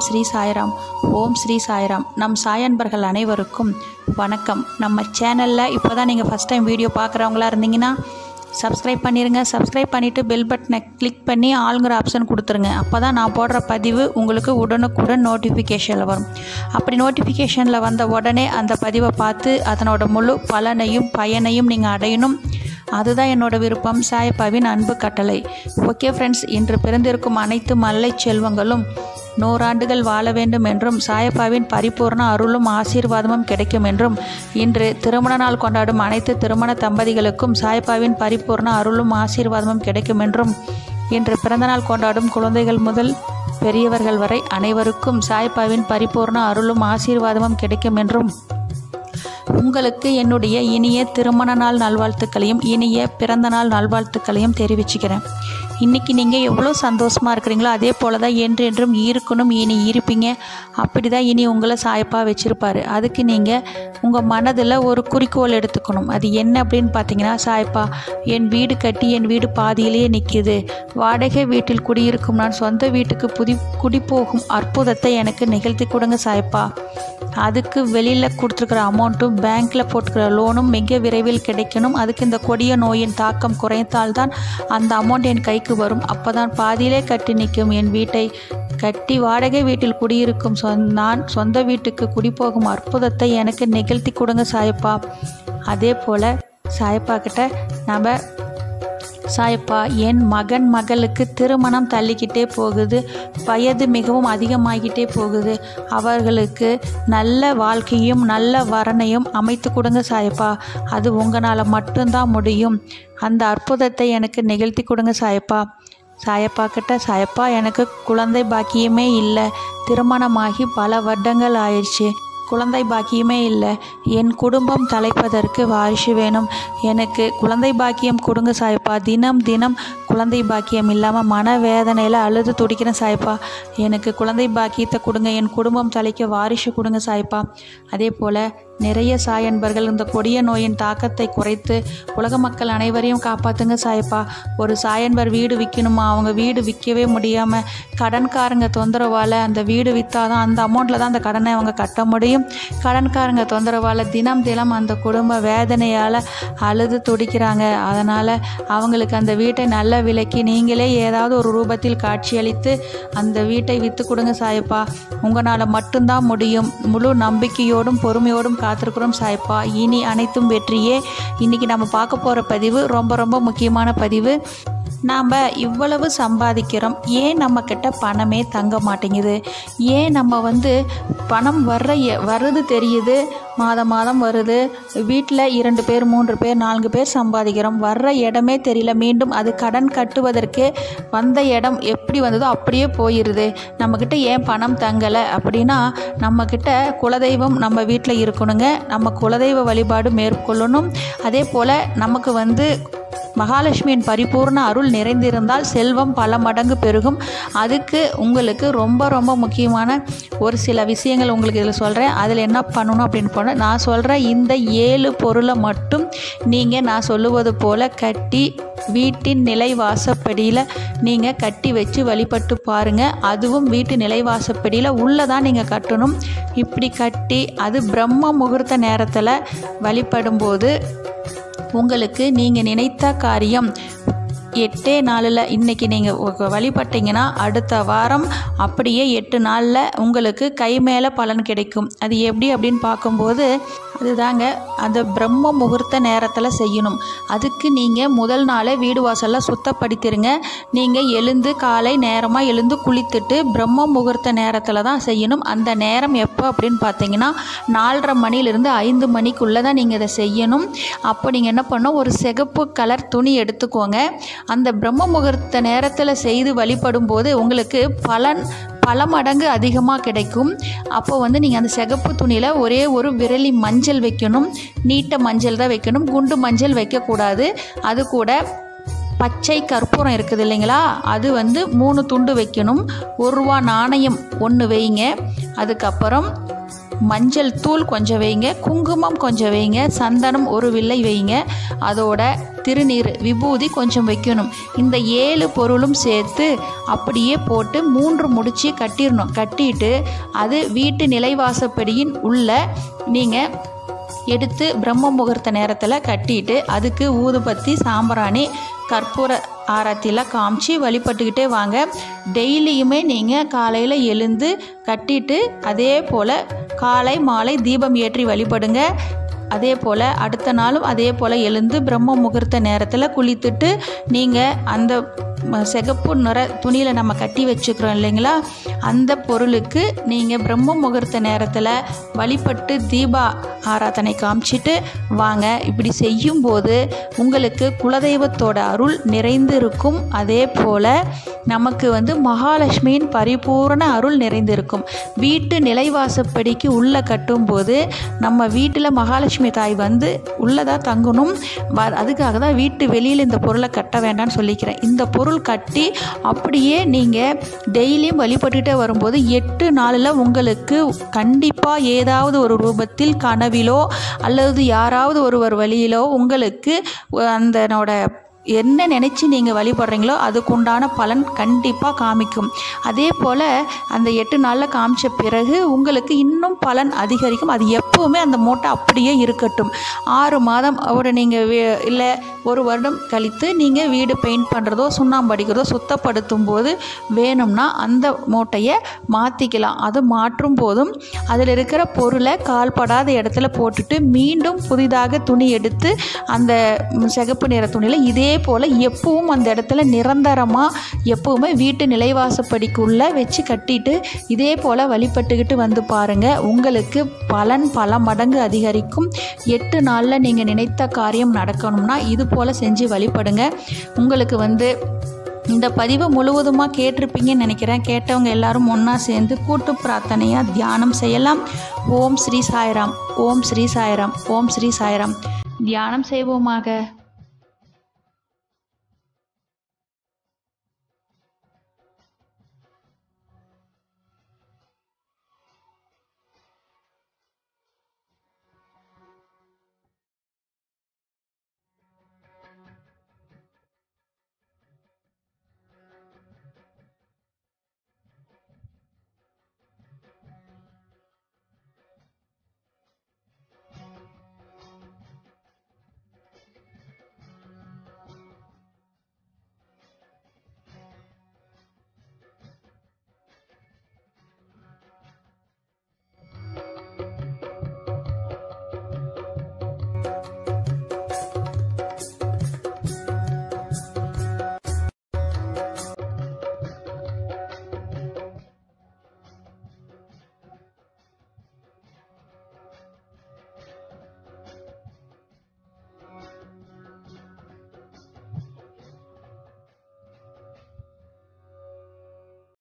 ஓம் ஸ்ரீ சாய்ராம். ஓம் ஸ்ரீ சாய்ராம். நம் சாயன்பர்கள் அனைவருக்கும் வணக்கம். நம்ம சேனலில் இப்போ தான் நீங்கள் ஃபஸ்ட் டைம் வீடியோ பார்க்குறவங்களா இருந்தீங்கன்னா சப்ஸ்கிரைப் பண்ணிடுங்க சப்ஸ்கிரைப் பண்ணிவிட்டு பெல் பட்டனை கிளிக் பண்ணி ஆளுங்கிற ஆப்ஷன் கொடுத்துருங்க. அப்போ தான் நான் போடுற பதிவு உங்களுக்கு உடனுக்குடன் நோட்டிஃபிகேஷனில் வரும். அப்படி நோட்டிஃபிகேஷனில் வந்த உடனே அந்த பதிவை பார்த்து அதனோட முழு பலனையும் பயனையும் நீங்கள் அடையணும். அதுதான் என்னோட விருப்பம். சாயப்பாவின் அன்பு கட்டளை. ஓகே ஃப்ரெண்ட்ஸ் இன்று பிறந்திருக்கும் அனைத்து மல்லை செல்வங்களும் நூறாண்டுகள் வாழ வேண்டும் என்றும் சாயப்பாவின் பரிபூர்ண அருளும் ஆசீர்வாதமும் கிடைக்கும் என்றும் இன்று திருமண நாள் கொண்டாடும் அனைத்து திருமண தம்பதிகளுக்கும் சாயப்பாவின் பரிபூர்ண அருளும் ஆசீர்வாதமும் கிடைக்கும் என்றும் இன்று பிறந்தநாள் கொண்டாடும் குழந்தைகள் முதல் பெரியவர்கள் வரை அனைவருக்கும் சாய்ப்பாவின் பரிபூர்ண அருளும் ஆசீர்வாதமும் கிடைக்கும் என்றும் உங்களுக்கு என்னுடைய இனிய திருமண நாள் நல்வாழ்த்துக்களையும் இனிய பிறந்த நாள் நல்வாழ்த்துக்களையும் தெரிவிச்சுக்கிறேன். இன்றைக்கி நீங்கள் எவ்வளோ சந்தோஷமாக இருக்கிறீங்களோ அதே போல் தான் என்றென்றும் இருக்கணும் இனி இருப்பீங்க. அப்படி தான் இனி உங்களை சாயப்பாக வச்சுருப்பாரு. அதுக்கு நீங்கள் உங்கள் மனதில் ஒரு குறிக்கோள் எடுத்துக்கணும். அது என்ன அப்படின்னு பார்த்தீங்கன்னா சாயப்பா என் வீடு கட்டி என் வீடு பாதியிலேயே நிற்கிது வாடகை வீட்டில் குடியிருக்கும் நான் சொந்த வீட்டுக்கு புதி குடி போகும் அற்புதத்தை எனக்கு நிகழ்த்தி கொடுங்க சாயப்பா. அதுக்கு வெளியில் கொடுத்துருக்குற அமௌண்ட்டும் பேங்க்கில் போட்டுக்கிற லோனும் மிக விரைவில் கிடைக்கணும். அதுக்கு இந்த கொடிய நோயின் தாக்கம் குறைத்தால்தான் அந்த அமௌண்ட் என் கைக்கு வரும். அப்போ தான் பாதியிலே கட்டி நிற்கும். என் வீட்டை கட்டி வாடகை வீட்டில் குடியிருக்கும் சொந் நான் சொந்த வீட்டுக்கு குடிபோகும் அற்புதத்தை எனக்கு நிகழ்த்தி கொடுங்க சாயப்பா. அதே போல் சாயப்பா கிட்ட நம்ம சாயப்பா என் மகன் மகளுக்கு திருமணம் தள்ளிக்கிட்டே போகுது. வயது மிகவும் அதிகமாகிட்டே போகுது. அவர்களுக்கு நல்ல வாழ்க்கையும் நல்ல வரனையும் அமைத்து கொடுங்க சாயப்பா. அது உங்களால் மட்டும்தான் முடியும். அந்த அற்புதத்தை எனக்கு நிகழ்த்தி கொடுங்க சாயப்பா. சாயப்பா கிட்ட சாயப்பா எனக்கு குழந்தை பாக்கியமே இல்லை. திருமணமாகி பல வருடங்கள் ஆயிடுச்சு. குழந்தை பாக்கியமே இல்லை. என் குடும்பம் தலைப்பதற்கு வாரிசு வேணும். எனக்கு குழந்தை பாக்கியம் கொடுங்க சாய்ப்பா. தினம் தினம் குழந்தை பாக்கியம் இல்லாமல் மன வேதனையில் அழுது துடிக்கிறேன் சாய்ப்பா. எனக்கு குழந்தை பாக்கியத்தை கொடுங்க. என் குடும்பம் தலைக்க வாரிசு கொடுங்க சாய்ப்பா. அதே போல் நிறைய சாயன்பர்கள் இந்த கொடிய நோயின் தாக்கத்தை குறைத்து உலக மக்கள் அனைவரையும் காப்பாற்றுங்க சாயப்பா. ஒரு சாயன்பர் வீடு விற்கணுமா அவங்க வீடு விற்கவே முடியாமல் கடன்காரங்க தொந்தரவால் அந்த வீடு விற்றாதான் அந்த அமௌண்ட்டில் தான் அந்த கடனை அவங்க கட்ட முடியும். கடன்காரங்க தொந்தரவால் தினம் தினம் அந்த குடும்ப வேதனையால் அழுது துடிக்கிறாங்க. அதனால் அவங்களுக்கு அந்த வீட்டை நல்ல விலைக்கு நீங்களே ஏதாவது ஒரு ரூபத்தில் காட்சியளித்து அந்த வீட்டை விற்று கொடுங்க சாயப்பா. உங்களால் மட்டும்தான் முடியும். முழு நம்பிக்கையோடும் பொறுமையோடும் கா காத்திருக்கிறோம் சாய்ப்பா. இனி அனைத்தும் வெற்றியே. இன்றைக்கி நம்ம பார்க்க போகிற பதிவு ரொம்ப ரொம்ப முக்கியமான பதிவு. நாம் இவ்வளவு சம்பாதிக்கிறோம். ஏன் நம்மக்கிட்ட பணமே தங்க மாட்டேங்குது? ஏன் நம்ம வந்து பணம் வர்ற வருது தெரியுது? மாதம் மாதம் வருது. வீட்டில் இரண்டு பேர் மூன்று பேர் நான்கு பேர் சம்பாதிக்கிறோம். வர்ற இடமே தெரியல. மீண்டும் அது கடன் கட்டுவதற்கே வந்த இடம் எப்படி வந்ததோ அப்படியே போயிடுது நம்மக்கிட்ட ஏன் பணம் தங்கலை? அப்படின்னா நம்மக்கிட்ட குலதெய்வம் நம்ம வீட்டில் இருக்கணுங்க. நம்ம குலதெய்வ வழிபாடு மேற்கொள்ளணும். அதே போல் நமக்கு வந்து மகாலட்சுமியின் பரிபூர்ண அருள் நிறைந்திருந்தால் செல்வம் பல மடங்கு பெருகும். அதுக்கு உங்களுக்கு ரொம்ப ரொம்ப முக்கியமான ஒரு சில விஷயங்கள் உங்களுக்கு இதில் சொல்கிறேன் அதில் என்ன பண்ணணும் அப்படின்னு போனால் நான் சொல்கிற இந்த ஏழு பொருளை மட்டும் நீங்கள் நான் சொல்லுவது போல் கட்டி வீட்டின் நிலைவாசப்படியில் நீங்கள் கட்டி வச்சு வழிபட்டு பாருங்கள் அதுவும் வீட்டு நிலைவாசப்படியில் உள்ளே தான் நீங்கள் கட்டணும். இப்படி கட்டி அது பிரம்ம முகூர்த்த நேரத்தில் வழிபடும்போது உங்களுக்கு நீங்கள் நினைத்த காரியம். எட்டே நாளில் இன்றைக்கி நீங்கள் வழிபட்டீங்கன்னா அடுத்த வாரம் அப்படியே எட்டு நாளில் உங்களுக்கு கை மேலே பலன் கிடைக்கும். அது எப்படி அப்படின்னு பார்க்கும்போது அதுதாங்க அந்த பிரம்ம முகூர்த்த நேரத்தில் செய்யணும். அதுக்கு நீங்கள் முதல் நாளே வீடு வாசலில் சுத்தப்படுத்திடுங்க நீங்கள் எழுந்து காலை நேரமாக எழுந்து குளித்துட்டு பிரம்ம முகூர்த்த நேரத்தில் தான் செய்யணும். அந்த நேரம் எப்போ அப்படின்னு பார்த்தீங்கன்னா நாலரை மணிலிருந்து ஐந்து மணிக்குள்ளே தான் நீங்கள் இதை செய்யணும். அப்போ நீங்கள் என்ன பண்ணணும்? ஒரு சிகப்பு கலர் துணி எடுத்துக்கோங்க. அந்த பிரம்ம முகூர்த்த நேரத்தில் செய்து வழிபடும் போது உங்களுக்கு பலன் பல மடங்கு அதிகமாக கிடைக்கும். அப்போ வந்து நீங்கள் அந்த சிகப்பு துணியில் ஒரே ஒரு விரலி மஞ்சள் வைக்கணும். நீட்ட மஞ்சள் தான் வைக்கணும். குண்டு மஞ்சள் வைக்கக்கூடாது. அது கூட பச்சை கற்பூரம் இருக்குது இல்லைங்களா? அது வந்து மூணு துண்டு வைக்கணும். ஒரு ரூபா நாணயம் ஒன்று வைங்க. அதுக்கப்புறம் மஞ்சள் தூள் கொஞ்சம் வைங்க குங்குமம் கொஞ்சம் வைங்க சந்தனம் ஒரு வில்லை வைங்க. அதோட திருநீர் விபூதி கொஞ்சம் வைக்கணும். இந்த ஏழு பொருளும் சேர்த்து அப்படியே போட்டு மூன்று முடிச்சு கட்டிடணும். கட்டிட்டு அது வீட்டு நிலைவாசப்படியின் உள்ள நீங்கள் எடுத்து பிரம்ம முகூர்த்த நேரத்தில் கட்டிட்டு அதுக்கு ஊதுபத்தி சாம்பிராணி கற்பூர ஆரத்திலாம் காமிச்சு வழிபட்டுக்கிட்டே வாங்க. டெய்லியுமே நீங்கள் காலையில் எழுந்து கட்டிட்டு அதே போல் காலை மாலை தீபம் ஏற்றி வழிபடுங்க. அதே போல் அடுத்த நாளும் அதே போல் எழுந்து பிரம்ம முகூர்த்த நேரத்தில் குளித்துட்டு நீங்கள் அந்த சிகப்பு நிற துணியில் நம்ம கட்டி வச்சுக்கிறோம் இல்லைங்களா? அந்த பொருளுக்கு நீங்கள் பிரம்ம முகூர்த்த நேரத்தில் வழிபட்டு தீபா ஆராதனை காமிச்சிட்டு வாங்க. இப்படி செய்யும்போது உங்களுக்கு குலதெய்வத்தோட அருள் நிறைந்து இருக்கும் அதே போல் நமக்கு வந்து மகாலட்சுமியின் பரிபூரண அருள் நிறைந்திருக்கும். வீட்டு நிலைவாசப்படிக்கு உள்ளே கட்டும்போது நம்ம வீட்டில் மகாலட்சுமி தாய் வந்து உள்ளதாக தங்கணும். வ- அதுக்காக தான் வீட்டு வெளியில் இந்த பொருளை கட்ட வேண்டாம்னு சொல்லிக்கிறேன். இந்த பொருள் கட்டி அப்படியே நீங்கள் டெய்லியும் வழிபட்டுகிட்டே வரும்போது எட்டு நாளில் உங்களுக்கு கண்டிப்பாக ஏதாவது ஒரு ரூபத்தில் கனவிலோ அல்லது யாராவது ஒருவர் வழியிலோ உங்களுக்கு அந்தனோட என்ன நினச்சி நீங்கள் வழிபடுறீங்களோ அதுக்குண்டான பலன் கண்டிப்பாக காமிக்கும். அதே போல் அந்த எட்டு நாளில் காமிச்ச பிறகு உங்களுக்கு இன்னும் பலன் அதிகரிக்கும். அது எப்போவுமே அந்த மூட்டை அப்படியே இருக்கட்டும். ஆறு மாதம் ஒரு நீங்கள் இல்லை ஒரு வருடம் கழித்து நீங்கள் வீடு பெயிண்ட் பண்ணுறதோ சுண்ணாம்பு அடிக்கிறதோ சுத்தப்படுத்தும் போது வேணும்னா அந்த மூட்டையை மாற்றிக்கலாம் அது மாற்றும் போதும் அதில் இருக்கிற பொருளை கால்படாத இடத்துல போட்டுட்டு மீண்டும் புதிதாக துணி எடுத்து அந்த சிகப்பு நிற துணியில் இதே அதே போல் எப்பவும் அந்த இடத்துல நிரந்தரமாக எப்போவுமே வீட்டு நிலைவாசப்படிக்குள்ளே வச்சு கட்டிட்டு இதே போல் வழிபட்டுக்கிட்டு வந்து பாருங்கள் உங்களுக்கு பலன் பல மடங்கு அதிகரிக்கும். எட்டு நாளில் நீங்கள் நினைத்த காரியம் நடக்கணும்னா இது போல் செஞ்சு வழிபடுங்க. உங்களுக்கு வந்து இந்த பதிவை முழுவதுமாக கேட்டிருப்பீங்கன்னு நினைக்கிறேன். கேட்டவங்க எல்லாரும் ஒன்றா சேர்ந்து கூட்டு பிரார்த்தனையாக தியானம் செய்யலாம். ஓம் ஸ்ரீ சாய்ராம். ஓம் ஸ்ரீ சாய்ராம். ஓம் ஸ்ரீ சாய்ராம். தியானம் செய்வோமாக.